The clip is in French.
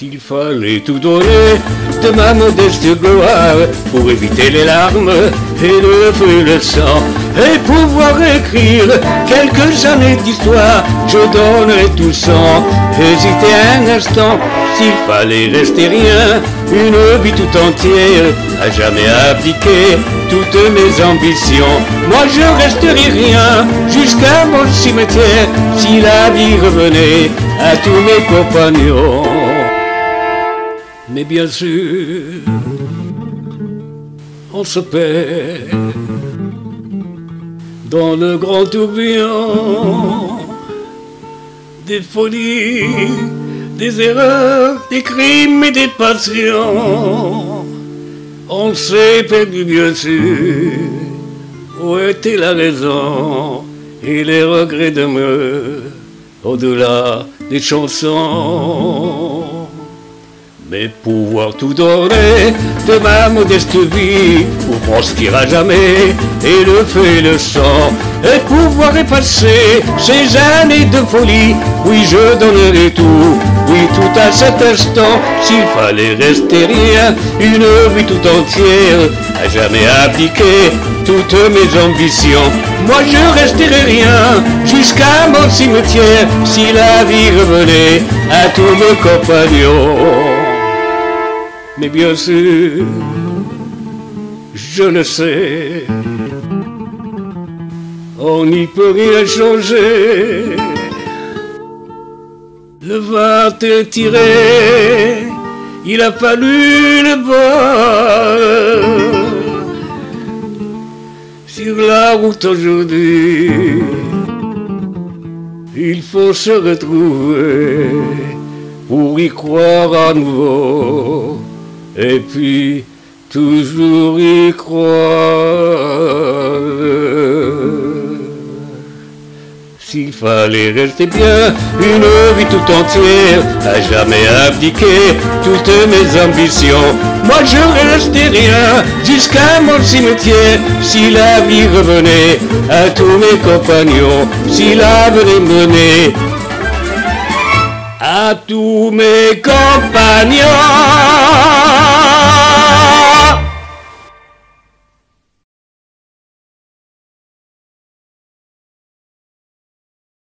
Il fallait tout donner de ma modeste gloire pour éviter les larmes et le feu le sang et pouvoir écrire quelques années d'histoire. Je donnerai tout sans hésiter un instant s'il fallait rester rien, une vie tout entière à jamais abdiquer toutes mes ambitions. Moi je resterai rien jusqu'à mon cimetière si la vie revenait à tous mes compagnons. Mais bien sûr, on se perd dans le grand tourbillon des folies, des erreurs, des crimes et des passions. On s'est perdu bien sûr, où était la raison et les regrets demeurent au-delà des chansons. Mais pouvoir tout donner de ma modeste vie pour prospérer à jamais et le feu et le sang et pouvoir effacer ces années de folie. Oui, je donnerai tout, oui, tout à cet instant, s'il fallait rester rien, une vie tout entière, à jamais abdiquer toutes mes ambitions. Moi, je resterai rien jusqu'à mon cimetière, si la vie revenait à tous mes compagnons. Mais bien sûr, je le sais, on n'y peut rien changer. Le vent est tiré, il a fallu le bord. Sur la route aujourd'hui, il faut se retrouver pour y croire à nouveau et puis toujours y croire. S'il fallait rester bien une vie tout entière, à jamais abdiquer toutes mes ambitions, moi je restais rien jusqu'à mon cimetière. Si la vie revenait à tous mes compagnons, si la venait mener A todos mis compañeros.